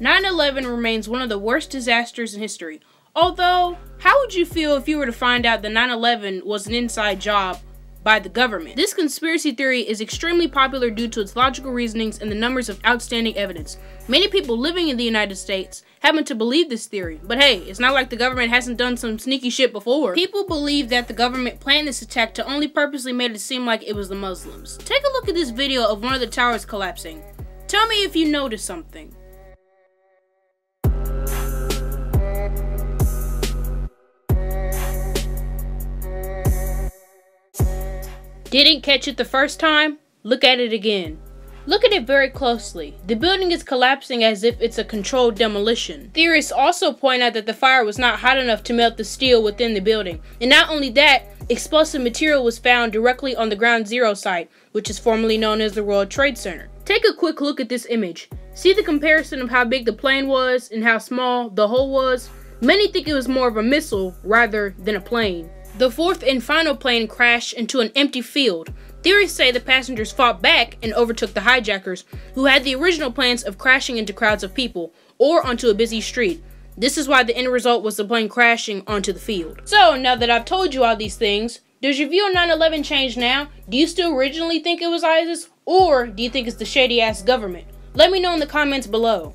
9-11 remains one of the worst disasters in history. Although, how would you feel if you were to find out that 9-11 was an inside job by the government? This conspiracy theory is extremely popular due to its logical reasonings and the numbers of outstanding evidence. Many people living in the United States happen to believe this theory, but hey, it's not like the government hasn't done some sneaky shit before. People believe that the government planned this attack to only purposely made it seem like it was the Muslims. Take a look at this video of one of the towers collapsing. Tell me if you notice something. Didn't catch it the first time? Look at it again. Look at it very closely. The building is collapsing as if it's a controlled demolition. Theorists also point out that the fire was not hot enough to melt the steel within the building. And not only that, explosive material was found directly on the ground zero site, which is formerly known as the World Trade Center. Take a quick look at this image. See the comparison of how big the plane was and how small the hole was? Many think it was more of a missile rather than a plane. The fourth and final plane crashed into an empty field. Theories say the passengers fought back and overtook the hijackers, who had the original plans of crashing into crowds of people or onto a busy street. This is why the end result was the plane crashing onto the field. So, now that I've told you all these things, does your view on 9-11 change now? Do you still originally think it was ISIS? Or do you think it's the shady ass government? Let me know in the comments below.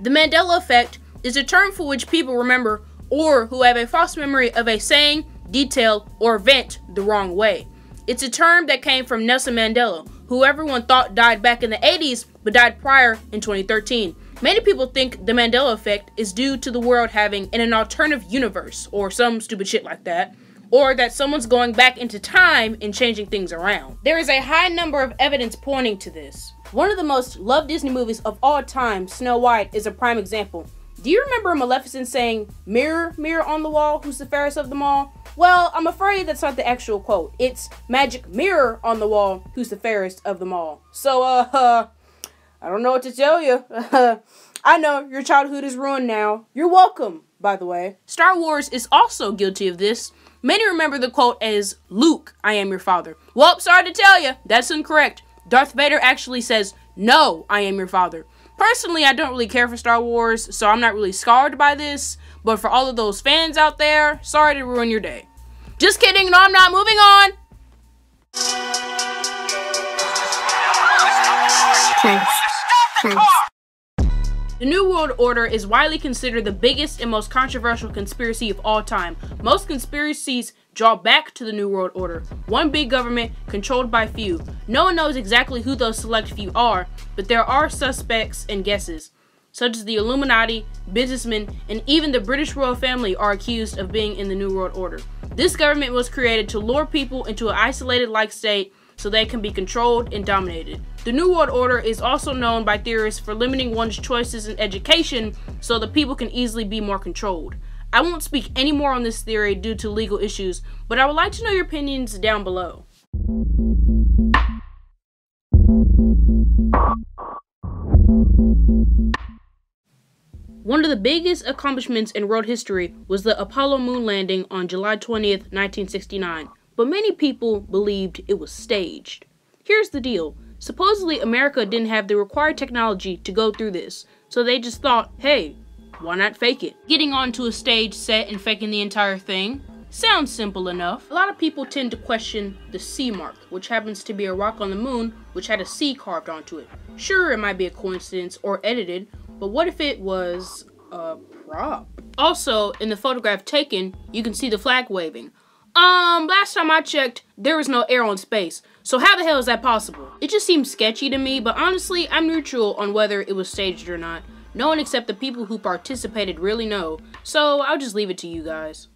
The Mandela effect is a term for which people remember or who have a false memory of a saying, detail, or event the wrong way. It's a term that came from Nelson Mandela, who everyone thought died back in the 80s but died prior in 2013. Many people think the Mandela effect is due to the world having an alternative universe or some stupid shit like that, or that someone's going back into time and changing things around. There is a high number of evidence pointing to this. One of the most loved Disney movies of all time, Snow White, is a prime example. Do you remember Maleficent saying, Mirror, mirror on the wall, who's the fairest of them all? Well, I'm afraid that's not the actual quote. It's magic mirror on the wall, who's the fairest of them all. So, uh, uh I don't know what to tell you. I know, your childhood is ruined now. You're welcome, by the way. Star Wars is also guilty of this. Many remember the quote as, Luke, I am your father. Well, sorry to tell you, that's incorrect. Darth Vader actually says, No, I am your father. Personally, I don't really care for Star Wars, so I'm not really scarred by this. But for all of those fans out there, sorry to ruin your day. Just kidding, no, I'm not. Moving on. The New World Order is widely considered the biggest and most controversial conspiracy of all time. Most conspiracies draw back to the New World Order, one big government controlled by few. No one knows exactly who those select few are, but there are suspects and guesses, such as the Illuminati, businessmen, and even the British royal family are accused of being in the New World Order. This government was created to lure people into an isolated like state so they can be controlled and dominated. The New World Order is also known by theorists for limiting one's choices in education so the people can easily be more controlled. I won't speak any more on this theory due to legal issues, but I would like to know your opinions down below. One of the biggest accomplishments in world history was the Apollo moon landing on July 20th, 1969, but many people believed it was staged. Here's the deal. Supposedly America didn't have the required technology to go through this, so they just thought, hey, why not fake it? Getting onto a stage set and faking the entire thing sounds simple enough. A lot of people tend to question the C mark, which happens to be a rock on the moon which had a C carved onto it. Sure, it might be a coincidence or edited, but what if it was a prop? Also, in the photograph taken, you can see the flag waving. Um, last time I checked, there was no air on space. So how the hell is that possible? It just seems sketchy to me, but honestly, I'm neutral on whether it was staged or not. No one except the people who participated really know, so I'll just leave it to you guys.